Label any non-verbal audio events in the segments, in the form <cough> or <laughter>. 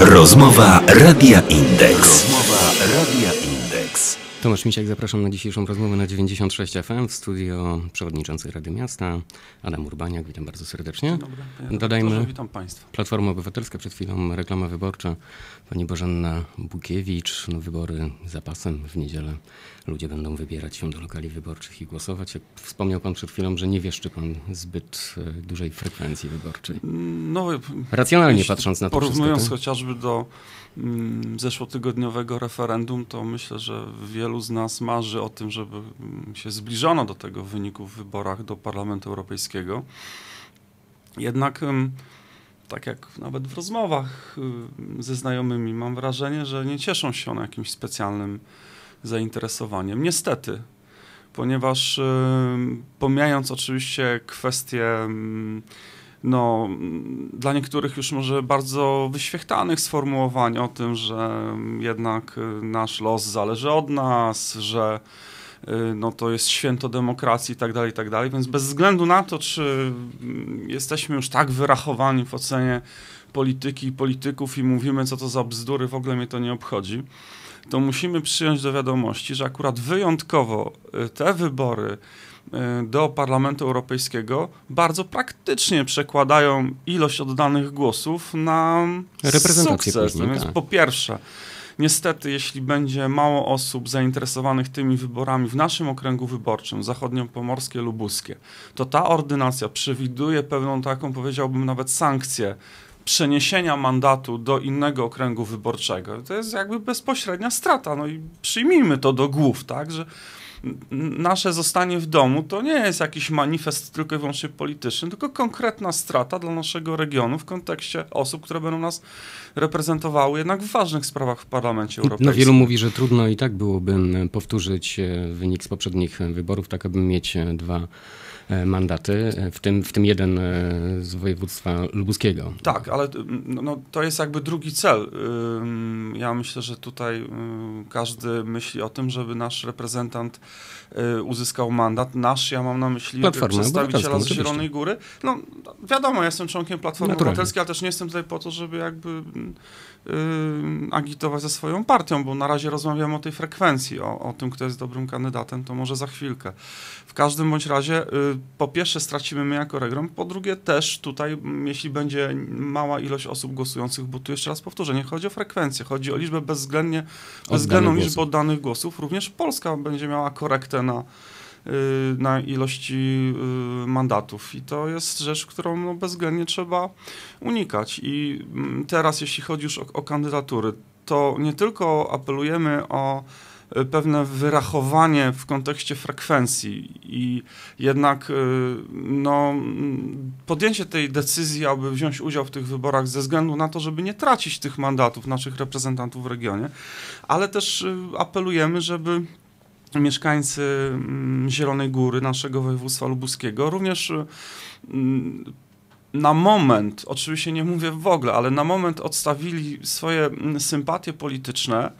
Rozmowa Radia Indeks. Rozmowa Radia Indeks. Tomasz Misiak, zapraszam na dzisiejszą rozmowę na 96 FM w studio przewodniczący Rady Miasta Adam Urbaniak. Witam bardzo serdecznie. Dzień dobry. Dodajmy, redaktorze, witam Państwa. Platforma Obywatelska, przed chwilą reklama wyborcza. Pani Bożenna Bukiewicz, no wybory zapasem w niedzielę. Ludzie będą wybierać się do lokali wyborczych i głosować. Jak wspomniał pan przed chwilą, że nie wieszczy pan zbyt e, dużej frekwencji wyborczej. No, Racjonalnie jeśli patrząc na to Porównując wszystko. chociażby do mm, zeszłotygodniowego referendum, to myślę, że wielu z nas marzy o tym, żeby mm, się zbliżono do tego wyniku w wyborach do Parlamentu Europejskiego. Jednak, tak jak nawet w rozmowach y, ze znajomymi, mam wrażenie, że nie cieszą się one jakimś specjalnym zainteresowaniem. Niestety, ponieważ pomijając oczywiście kwestie no, dla niektórych już może bardzo wyświechtanych sformułowań o tym, że jednak y, nasz los zależy od nas, że y, no, to jest święto demokracji i tak dalej, i tak dalej. Więc bez względu na to, czy jesteśmy już tak wyrachowani w ocenie polityki i polityków i mówimy, co to za bzdury, w ogóle mnie to nie obchodzi, to musimy przyjąć do wiadomości, że akurat wyjątkowo y, te wybory y, do Parlamentu Europejskiego bardzo praktycznie przekładają ilość oddanych głosów na Reprezentację sukces. później, No więc tak. po pierwsze, niestety, jeśli będzie mało osób zainteresowanych tymi wyborami w naszym okręgu wyborczym, zachodniopomorskie, lubuskie, to ta ordynacja przewiduje pewną taką, powiedziałbym, nawet sankcję przeniesienia mandatu do innego okręgu wyborczego. To jest jakby bezpośrednia strata. No i przyjmijmy to do głów, tak, że nasze zostanie w domu to nie jest jakiś manifest tylko i wyłącznie polityczny, tylko konkretna strata dla naszego regionu w kontekście osób, które będą nas reprezentowały jednak w ważnych sprawach w Parlamencie No Europejskim. wielu mówi, że trudno i tak byłoby powtórzyć e, wynik z poprzednich wyborów, tak aby mieć e, dwa mandaty, e, w tym, w tym jeden e, z województwa lubuskiego. Tak, ale no, no, to jest jakby drugi cel. Ja myślę, że tutaj ym, każdy myśli o tym, żeby nasz reprezentant y, uzyskał mandat. Nasz, ja mam na myśli Platformę przedstawiciela z Zielonej Góry. No wiadomo, ja jestem członkiem Platformy Naturalnie. Obywatelskiej, ale też nie jestem tutaj po to, żeby jakby agitować ze swoją partią, bo na razie rozmawiamy o tej frekwencji, o, o tym, kto jest dobrym kandydatem, to może za chwilkę. W każdym bądź razie, y, po pierwsze stracimy my jako region, po drugie też tutaj, jeśli będzie mała ilość osób głosujących, bo tu jeszcze raz powtórzę, nie chodzi o frekwencję, chodzi o liczbę bezwzględnie, bezwzględną głosów. liczbę oddanych głosów. Również Polska będzie miała korektę na, y, na ilości y, mandatów i to jest rzecz, którą no, bezwzględnie trzeba unikać. I teraz, jeśli chodzi już o, o kandydatury, to nie tylko apelujemy o pewne wyrachowanie w kontekście frekwencji. I jednak y, no, podjęcie tej decyzji, aby wziąć udział w tych wyborach ze względu na to, żeby nie tracić tych mandatów naszych reprezentantów w regionie, ale też y, apelujemy, żeby mieszkańcy mm, Zielonej Góry, naszego województwa lubuskiego, również mm, na moment, oczywiście nie mówię w ogóle, ale na moment odstawili swoje mm, sympatie polityczne,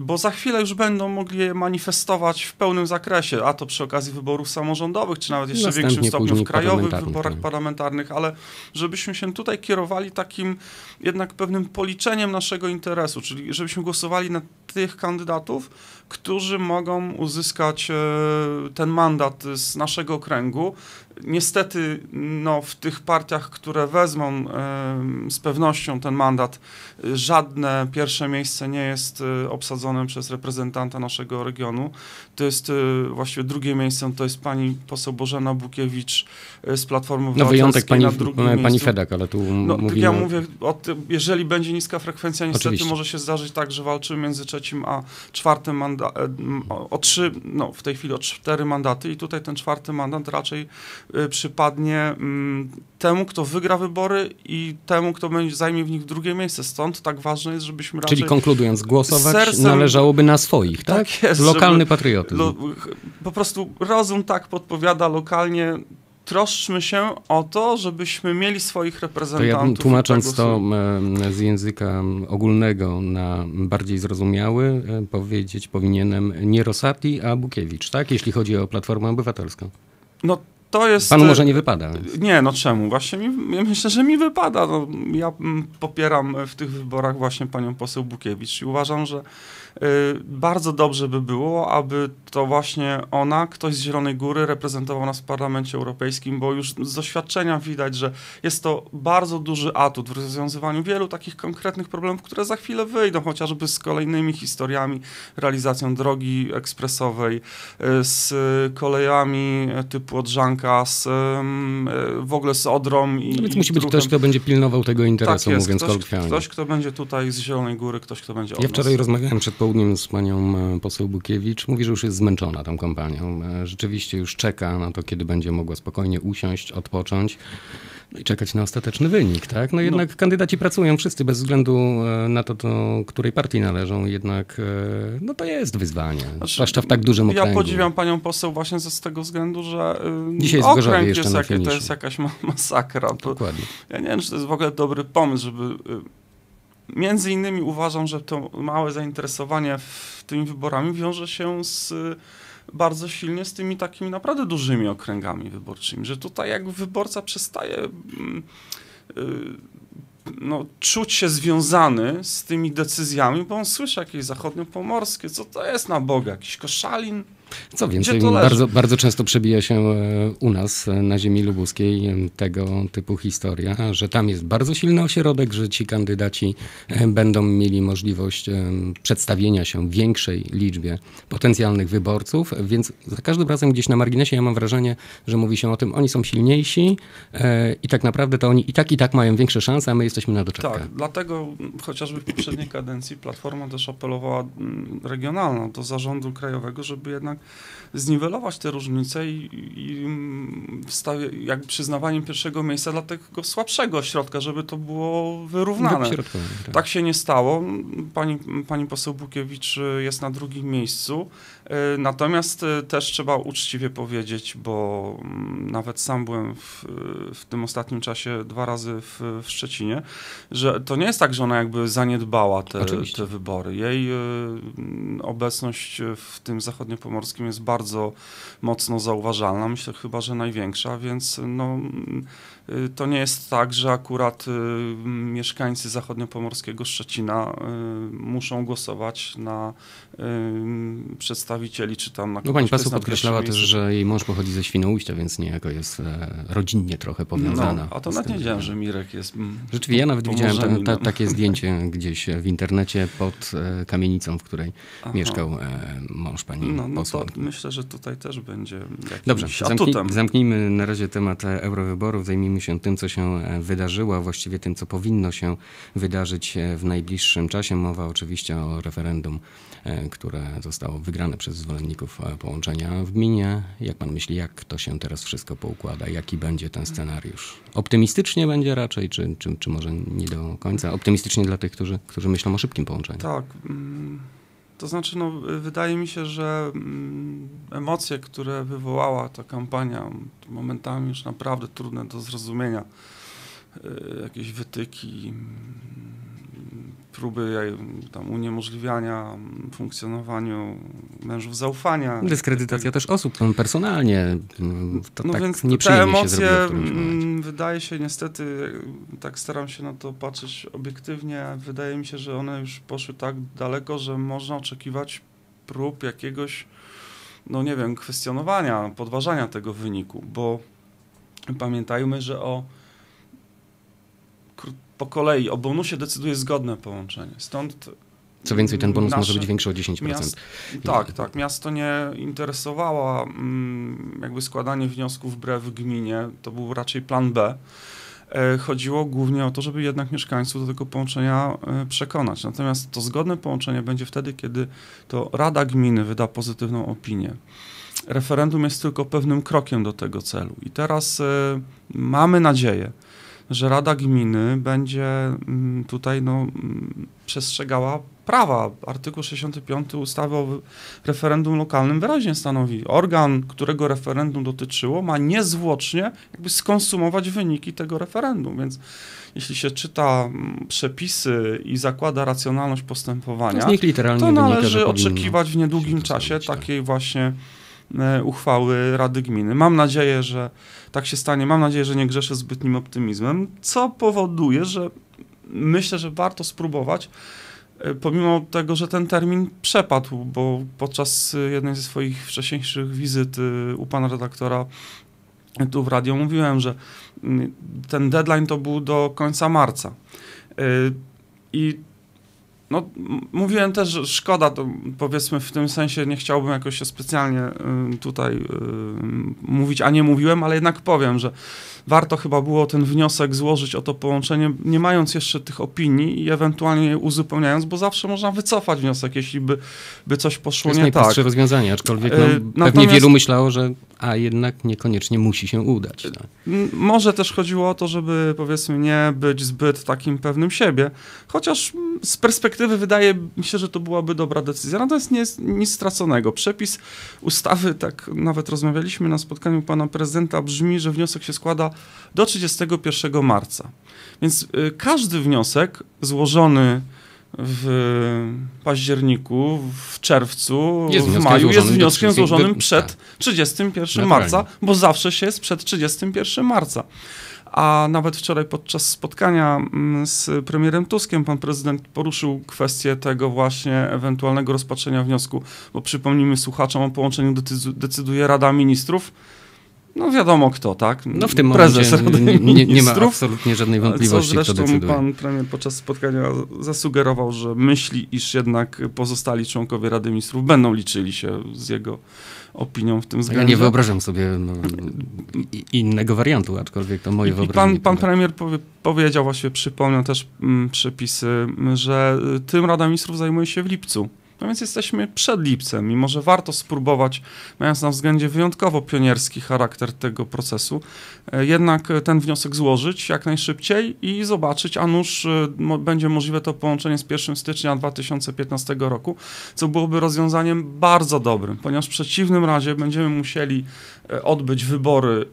bo za chwilę już będą mogli je manifestować w pełnym zakresie, a to przy okazji wyborów samorządowych, czy nawet jeszcze w większym stopniu w krajowych wyborach tak. parlamentarnych, ale żebyśmy się tutaj kierowali takim jednak pewnym policzeniem naszego interesu, czyli żebyśmy głosowali na tych kandydatów, którzy mogą uzyskać e, ten mandat z naszego okręgu. Niestety no, w tych partiach, które wezmą z pewnością ten mandat, żadne pierwsze miejsce nie jest e, obsadzone przez reprezentanta naszego regionu. To jest e, właściwie drugie miejsce, to jest pani poseł Bożena Bukiewicz z Platformy No wyjątek pani, pani miejscu. Fedak, ale tu No, mówimy... ja mówię o tym, jeżeli będzie niska frekwencja, niestety Oczywiście. może się zdarzyć tak, że walczymy między trzecim a czwartym mandatem, o, o trzy, no w tej chwili o cztery mandaty i tutaj ten czwarty mandat raczej y, przypadnie mm, temu, kto wygra wybory i temu, kto będzie, zajmie w nich drugie miejsce. Stąd tak ważne jest, żebyśmy raczej... Czyli konkludując, głosować sercem- należałoby na swoich, tak? Tak jest, Lokalny żeby- patriotyzm. Lo, po prostu rozum tak podpowiada lokalnie. Troszczmy się o to, żebyśmy mieli swoich To ja reprezentantów. tłumacząc to z języka ogólnego na bardziej zrozumiały, powiedzieć powinienem nie Rosati, a Bukiewicz, tak? Jeśli chodzi o Platformę Obywatelską. No to jest... Panu może nie wypada. Więc. Nie, no czemu? Właśnie mi, ja myślę, że mi wypada. No, ja mm, popieram w tych wyborach właśnie panią poseł Bukiewicz i uważam, że Y, bardzo dobrze by było, aby to właśnie ona, ktoś z Zielonej Góry reprezentował nas w Parlamencie Europejskim, bo już z doświadczenia widać, że jest to bardzo duży atut w rozwiązywaniu wielu takich konkretnych problemów, które za chwilę wyjdą, chociażby z kolejnymi historiami, realizacją drogi ekspresowej, y, z kolejami typu Odrzanka, z, w ogóle z Odrą. I, no więc musi być ktoś, kto będzie pilnował tego interesu, tak jest, mówiąc ktoś, kolokwialnie. Ktoś, kto będzie tutaj z Zielonej Góry, ktoś, kto będzie od Ja wczoraj nas. rozmawiałem przed południem z panią e, poseł Bukiewicz. Mówi, że już jest zmęczona tą kampanią. E, rzeczywiście już czeka na to, kiedy będzie mogła spokojnie usiąść, odpocząć. I czekać na ostateczny wynik, tak? No jednak no. kandydaci pracują wszyscy bez względu e, na to, do której partii należą, jednak no to jest wyzwanie, znaczy, zwłaszcza w tak dużym okręgu. Ja podziwiam panią poseł właśnie z tego względu, że Dzisiaj jest okręg jest, jak, to jest jakaś masakra. Dokładnie. Ja nie wiem, czy to jest w ogóle dobry pomysł, żeby Między innymi uważam, że to małe zainteresowanie w tymi wyborami wiąże się z bardzo silnie z tymi takimi naprawdę dużymi okręgami wyborczymi, że tutaj jak wyborca przestaje mm, y, no, czuć się związany z tymi decyzjami, bo on słyszy jakieś zachodniopomorskie, co to jest na Boga, jakiś koszalin, co więcej, bardzo, bardzo często przebija się e, u nas e, na ziemi lubuskiej e, tego typu historia, że tam jest bardzo silny ośrodek, że ci kandydaci będą mieli możliwość przedstawienia się większej liczbie potencjalnych wyborców, więc za każdym razem gdzieś na marginesie ja mam wrażenie, że mówi się o tym, oni są silniejsi i tak naprawdę to oni i tak i tak mają większe szanse, a my jesteśmy na doczepkę. Tak, dlatego chociażby w poprzedniej kadencji Platforma też apelowała mm, regionalną do zarządu krajowego, żeby jednak zniwelować te różnice i, i jak przyznawaniem pierwszego miejsca dla tego słabszego środka, żeby to było wyrównane. Tak. tak się nie stało. Pani, pani poseł Bukiewicz jest na drugim miejscu. E, natomiast e, też trzeba uczciwie powiedzieć, bo mm, nawet sam byłem w, w tym ostatnim czasie dwa razy w, w, Szczecinie, że to nie jest tak, że ona jakby zaniedbała te, te wybory. Jej e, obecność w tym zachodniopomorskim jest bardzo mocno zauważalna, myślę chyba, że największa, więc no Y, to nie jest tak, że akurat y, mieszkańcy zachodniopomorskiego Szczecina y, muszą głosować na przedstawicieli, czy tam na No pani poseł podkreślała też, że jej mąż pochodzi ze Świnoujścia, więc niejako jest e, rodzinnie trochę powiązana. No, a to nawet nie wiedziałem, że Mirek jest Rzeczywiście, ja nawet widziałem ta, ta, takie <laughs> zdjęcie gdzieś w internecie pod e, kamienicą, w której Aha. mieszkał e, mąż pani no, no posła. myślę, że tutaj też będzie Dobrze, zamknij, zamknijmy na razie temat eurowyborów, zajmijmy zajmijmy się tym, co się e, wydarzyło, a właściwie tym, co powinno się wydarzyć e, w najbliższym czasie. Mowa oczywiście o referendum, e, które zostało wygrane przez zwolenników połączenia w gminie. Jak pan myśli, jak to się teraz wszystko poukłada? Jaki będzie ten scenariusz? Optymistycznie będzie raczej, czy, czy, czy może nie do końca? Optymistycznie dla tych, którzy, którzy myślą o szybkim połączeniu. Tak. Mm, to znaczy, no, wydaje mi się, że mm, emocje, które wywołała ta kampania, momentami już naprawdę trudne do zrozumienia, y, jakieś wytyki, próby tam uniemożliwiania funkcjonowaniu mężów zaufania. Dyskredytacja też osób personalnie. To no tak więc te emocje mm, wydaje się niestety, tak staram się na to patrzeć obiektywnie, wydaje mi się, że one już poszły tak daleko, że można oczekiwać prób jakiegoś, no nie wiem, kwestionowania, podważania tego wyniku, bo pamiętajmy, że o po kolei o bonusie decyduje zgodne połączenie. Stąd co więcej, ten bonus może być większy o 10%. Miast, tak, tak. Miasto nie interesowało mm, jakby składanie wniosków wbrew gminie. To był raczej plan B. E, chodziło głównie o to, żeby jednak mieszkańców do tego połączenia e, przekonać. Natomiast to zgodne połączenie będzie wtedy, kiedy to Rada Gminy wyda pozytywną opinię. Referendum jest tylko pewnym krokiem do tego celu. I teraz e, mamy nadzieję, że Rada Gminy będzie mm, tutaj no, mm, przestrzegała prawa. Artykuł 65 ustawy o referendum lokalnym wyraźnie stanowi, organ, którego referendum dotyczyło, ma niezwłocznie jakby skonsumować wyniki tego referendum, więc jeśli się czyta mm, przepisy i zakłada racjonalność postępowania, to, to należy oczekiwać w niedługim czasie tak. takiej właśnie uchwały Rady Gminy. Mam nadzieję, że tak się stanie. Mam nadzieję, że nie grzeszę zbytnim optymizmem, co powoduje, że myślę, że warto spróbować e, pomimo tego, że ten termin przepadł, bo podczas jednej ze swoich wcześniejszych wizyt e, u pana redaktora tu w radio mówiłem, że mm, ten deadline to był do końca marca. E, I no, mówiłem też, że szkoda, to powiedzmy w tym sensie nie chciałbym jakoś się specjalnie tutaj mówić, a nie mówiłem, ale jednak powiem, że warto chyba było ten wniosek złożyć o to połączenie, nie mając jeszcze tych opinii i ewentualnie je uzupełniając, bo zawsze można wycofać wniosek, jeśli by, by coś poszło to jest nie tak. rozwiązanie, aczkolwiek no, Yy, pewnie natomiast- wielu myślało, że a jednak niekoniecznie musi się udać. Tak. Może też chodziło o to, żeby powiedzmy nie być zbyt takim pewnym siebie, chociaż z perspektywy wydaje mi się, że to byłaby dobra decyzja. Natomiast nie jest nic straconego. Przepis ustawy, tak nawet rozmawialiśmy na spotkaniu pana prezydenta, brzmi, że wniosek się składa do 31 marca. Więc y, każdy wniosek złożony w październiku, w czerwcu, Jest w maju jest wnioskiem 30 złożonym do- przed tak. 31 Naturalnie. marca, bo zawsze się jest przed 31 marca. A nawet wczoraj podczas spotkania mm, z premierem Tuskiem pan prezydent poruszył kwestię tego właśnie ewentualnego rozpatrzenia wniosku, bo przypomnijmy słuchaczom o połączeniu decyduje Rada Ministrów. No wiadomo kto, tak? No w tym Prezes momencie Rady nie, nie, ma absolutnie żadnej Co wątpliwości, kto zresztą decyduje. pan premier podczas spotkania zasugerował, że myśli, iż jednak pozostali członkowie Rady Ministrów będą liczyli się z jego opinią w tym Ja względzie. nie wyobrażam sobie no, innego wariantu, aczkolwiek to moje I wyobrażenie. pan, pan premier powie, powiedział, właśnie przypomniał też mm, przepisy, m, że y, tym Rada Ministrów zajmuje się w lipcu. No więc jesteśmy przed lipcem i może warto spróbować, mając na względzie wyjątkowo pionierski charakter tego procesu, e, jednak e, ten wniosek złożyć jak najszybciej i zobaczyć, a nuż e, będzie możliwe to połączenie z 1 stycznia 2015 roku, co byłoby rozwiązaniem bardzo dobrym, ponieważ w przeciwnym razie będziemy musieli odbyć wybory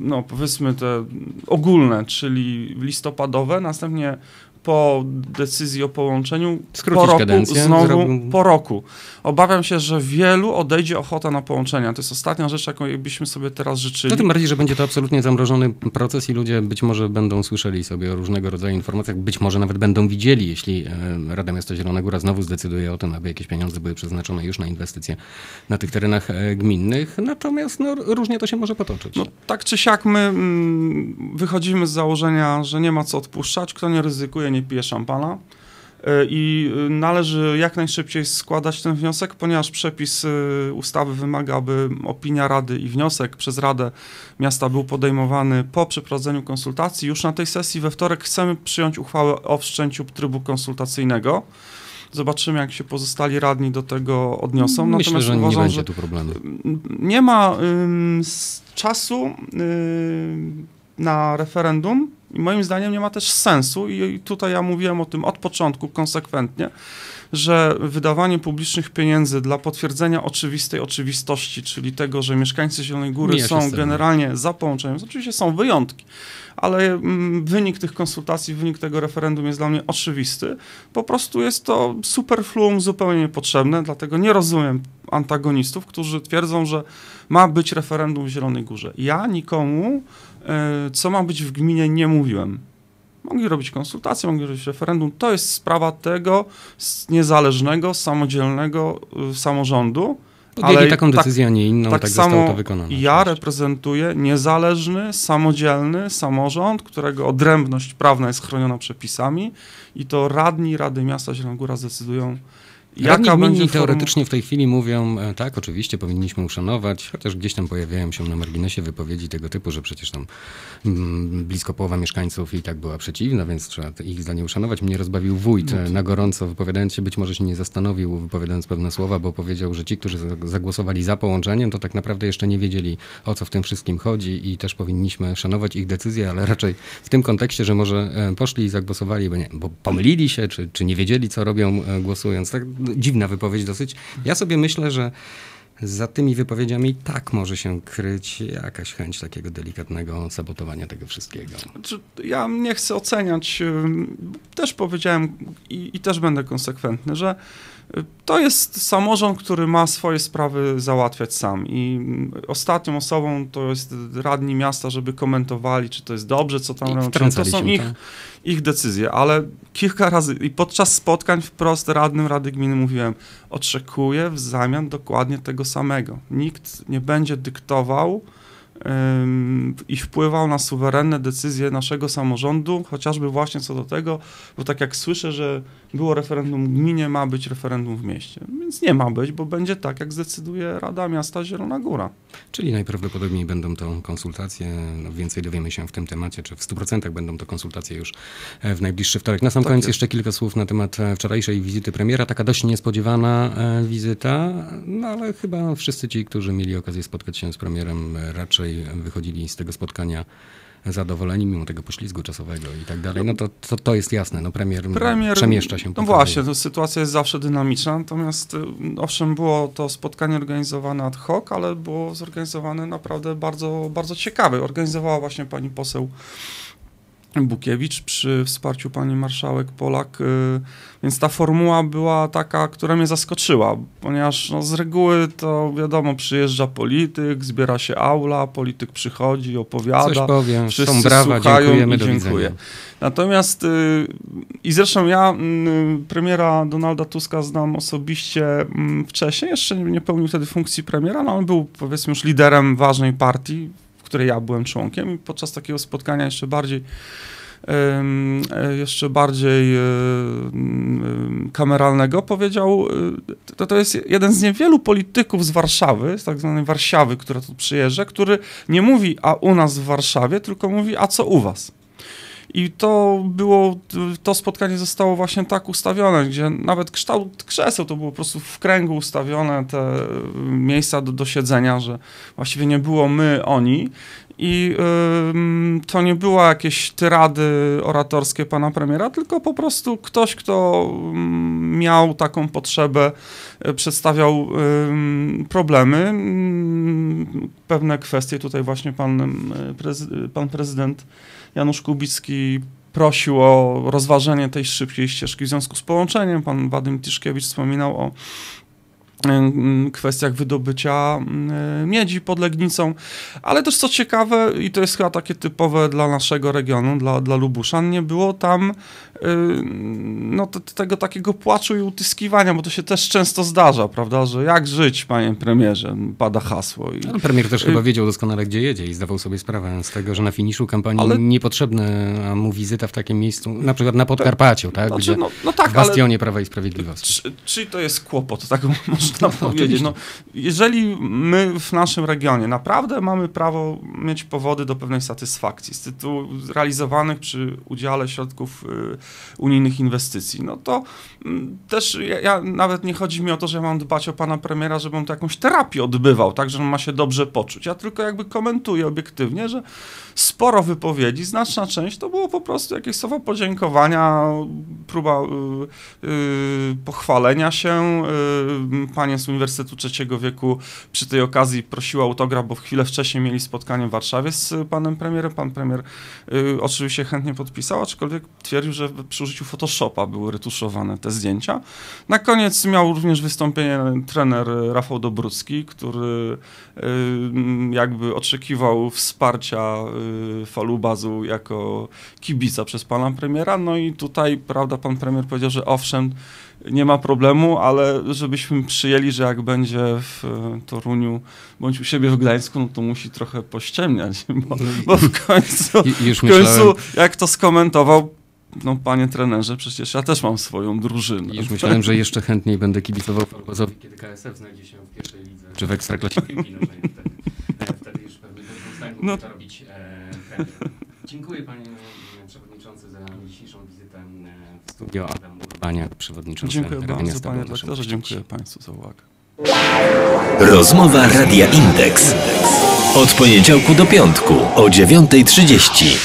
no powiedzmy te ogólne, czyli listopadowe, następnie po decyzji o połączeniu Skrócić po roku, kadencję, znowu zrobił- po roku. Obawiam się, że wielu odejdzie ochota na połączenia. To jest ostatnia rzecz, jaką byśmy sobie teraz życzyli. No tym bardziej, że będzie to absolutnie zamrożony proces i ludzie być może będą słyszeli sobie o różnego rodzaju informacjach, być może nawet będą widzieli, jeśli e, Rada Miasta Zielona Góra znowu zdecyduje o tym, aby jakieś pieniądze były przeznaczone już na inwestycje na tych terenach e, gminnych. Natomiast no, różnie to się może potoczyć. No, tak czy siak my mm, wychodzimy z założenia, że nie ma co odpuszczać. Kto nie ryzykuje, nie pije szampana. Y, I y, należy jak najszybciej składać ten wniosek, ponieważ przepis y, ustawy wymaga, aby opinia Rady i wniosek przez Radę Miasta był podejmowany po przeprowadzeniu konsultacji. Już na tej sesji we wtorek chcemy przyjąć uchwałę o wszczęciu trybu konsultacyjnego. Zobaczymy, jak się pozostali radni do tego odniosą. Myślę, Natomiast że nie uważam, będzie że tu problemu. nie ma ym, czasu ym, na referendum i moim zdaniem nie ma też sensu i tutaj ja mówiłem o tym od początku konsekwentnie, że wydawanie publicznych pieniędzy dla potwierdzenia oczywistej oczywistości, czyli tego, że mieszkańcy Zielonej Góry Mija są generalnie za połączeniem, oczywiście są wyjątki, ale mm, wynik tych konsultacji, wynik tego referendum jest dla mnie oczywisty. Po prostu jest to superfluum zupełnie niepotrzebne, dlatego nie rozumiem antagonistów, którzy twierdzą, że ma być referendum w Zielonej Górze. Ja nikomu, co ma być w gminie, nie mówiłem. Mogli robić konsultacje, mogli robić referendum. To jest sprawa tego niezależnego, samodzielnego y, samorządu. Podjęli ale taką tak- decyzję, a nie inną, tak, tak zostało samo to wykonane. Ja reprezentuję niezależny, samodzielny samorząd, którego odrębność prawna jest chroniona przepisami i to radni Rady Miasta Zielona Góra zdecydują, jaka będzie teoretycznie w tej chwili mówią, e, tak, oczywiście powinniśmy uszanować, chociaż gdzieś tam pojawiają się na marginesie wypowiedzi tego typu, że przecież tam mm, blisko połowa mieszkańców i tak była przeciwna, więc trzeba ich zdanie uszanować. Mnie rozbawił wójt No e, na gorąco, wypowiadając się, być może się nie zastanowił, wypowiadając pewne słowa, bo powiedział, że ci, którzy za- zagłosowali za połączeniem, to tak naprawdę jeszcze nie wiedzieli, o co w tym wszystkim chodzi i też powinniśmy szanować ich decyzje, ale raczej w tym kontekście, że może e, poszli i zagłosowali, bo, nie, bo pomylili się, czy, czy nie wiedzieli, co robią głosując. Tak dziwna wypowiedź dosyć. Ja sobie myślę, że za tymi wypowiedziami tak może się kryć jakaś chęć takiego delikatnego sabotowania tego wszystkiego. Znaczy, ja nie chcę oceniać, też powiedziałem i, i też będę konsekwentny, że to jest samorząd, który ma swoje sprawy załatwiać sam i ostatnią osobą to jest radni miasta, żeby komentowali, czy to jest dobrze, co tam robią, to są ich, tak? Ich decyzje, ale kilka razy i podczas spotkań wprost radnym Rady Gminy mówiłem, oczekuję w zamian dokładnie tego samego. Nikt nie będzie dyktował i wpływał na suwerenne decyzje naszego samorządu, chociażby właśnie co do tego, bo tak jak słyszę, że było referendum w gminie, ma być referendum w mieście. Więc nie ma być, bo będzie tak, jak zdecyduje Rada Miasta Zielona Góra. Czyli najprawdopodobniej będą to konsultacje, no więcej dowiemy się w tym temacie, czy w 100% będą to konsultacje już e, w najbliższy wtorek. Na sam tak koniec jest. jeszcze kilka słów na temat e, wczorajszej wizyty premiera. Taka dość niespodziewana e, wizyta, no ale chyba wszyscy ci, którzy mieli okazję spotkać się z premierem, raczej wychodzili z tego spotkania zadowoleni mimo tego poślizgu czasowego i tak dalej, no to, to, to jest jasne, no premier, premier przemieszcza się. No właśnie, to sytuacja jest zawsze dynamiczna, natomiast y, owszem było to spotkanie organizowane ad hoc, ale było zorganizowane naprawdę bardzo, bardzo ciekawe. Organizowała właśnie pani poseł Bukiewicz przy wsparciu pani marszałek Polak, y, więc ta formuła była taka, która mnie zaskoczyła, ponieważ no, z reguły to wiadomo, przyjeżdża polityk, zbiera się aula, polityk przychodzi, opowiada, Coś powiem, wszyscy są brawa, słuchają dziękujemy, i dziękuję. Natomiast y, i zresztą ja y, premiera Donalda Tuska znam osobiście mm, wcześniej, jeszcze nie pełnił wtedy funkcji premiera, no on był powiedzmy już liderem ważnej partii której ja byłem członkiem i podczas takiego spotkania jeszcze bardziej e, jeszcze bardziej e, kameralnego powiedział, e, to, to jest jeden z niewielu polityków z Warszawy, z tak zwanej Warszawy, która tu przyjeżdża, który nie mówi a u nas w Warszawie, tylko mówi a co u was. I to było, to spotkanie zostało właśnie tak ustawione, gdzie nawet kształt krzeseł to było po prostu w kręgu ustawione, te miejsca do, do siedzenia, że właściwie nie było my, oni. I y, to nie było jakieś tyrady oratorskie pana premiera, tylko po prostu ktoś, kto y, miał taką potrzebę, y, przedstawiał problemy. Pewne kwestie tutaj właśnie pan, pan prezydent Janusz Kubicki prosił o rozważenie tej szybkiej ścieżki w związku z połączeniem. Pan Wadym Tiszkiewicz wspominał o kwestiach wydobycia miedzi pod Legnicą, ale też co ciekawe i to jest chyba takie typowe dla naszego regionu, dla, dla Lubuszan, nie było tam no, tego takiego płaczu i utyskiwania, bo to się też często zdarza, prawda, że jak żyć, panie premierze, pada hasło. I... No, premier też chyba wiedział doskonale, gdzie jedzie i zdawał sobie sprawę z tego, że na finiszu kampanii ale... niepotrzebna mu wizyta w takim miejscu, na przykład na Podkarpaciu, tak, znaczy, gdzie no, no tak, w bastionie ale... Prawa i Sprawiedliwości. Czy, czy to jest kłopot, tak można no, <laughs> powiedzieć. No, jeżeli my w naszym regionie naprawdę mamy prawo mieć powody do pewnej satysfakcji z tytułu realizowanych przy udziale środków y, unijnych inwestycji, no to mm, też ja, ja, nawet nie chodzi mi o to, że mam dbać o pana premiera, żeby on to jakąś terapię odbywał, tak, że on ma się dobrze poczuć. Ja tylko jakby komentuję obiektywnie, że sporo wypowiedzi, znaczna część to było po prostu jakieś słowa podziękowania, próba y, y, pochwalenia się. Y, panie z Uniwersytetu Trzeciego Wieku przy tej okazji prosiła autograf, bo chwilę wcześniej mieli spotkanie w Warszawie z panem premierem. Pan premier y, oczywiście chętnie podpisał, aczkolwiek twierdził, że przy użyciu Photoshopa były retuszowane te zdjęcia. Na koniec miał również wystąpienie trener Rafał Dobrucki, który y, jakby oczekiwał wsparcia y, Falubazu jako kibica przez pana premiera. No i tutaj, prawda, pan premier powiedział, że owszem, nie ma problemu, ale żebyśmy przyjęli, że jak będzie w Toruniu bądź u siebie w Gdańsku, no to musi trochę pościemniać, <laughs> bo, bo w końcu, w końcu jak to skomentował no panie trenerze, przecież ja też mam swoją drużynę. Już myślałem, że jeszcze chętniej będę kibicował Farbazowi, kiedy KSF znajdzie się w pierwszej lidze, czy w Ekstraklasie nożnej. Wtedy, już pewnie będą w stanie no. to robić e, <laughs> Dziękuję panie przewodniczący za dzisiejszą wizytę e, w studio. Adam Urbaniak, przewodniczący Dziękuję bardzo panie doktorze, dziękuję państwu za uwagę. Rozmowa Radia Indeks. Od poniedziałku do piątku o 9.30.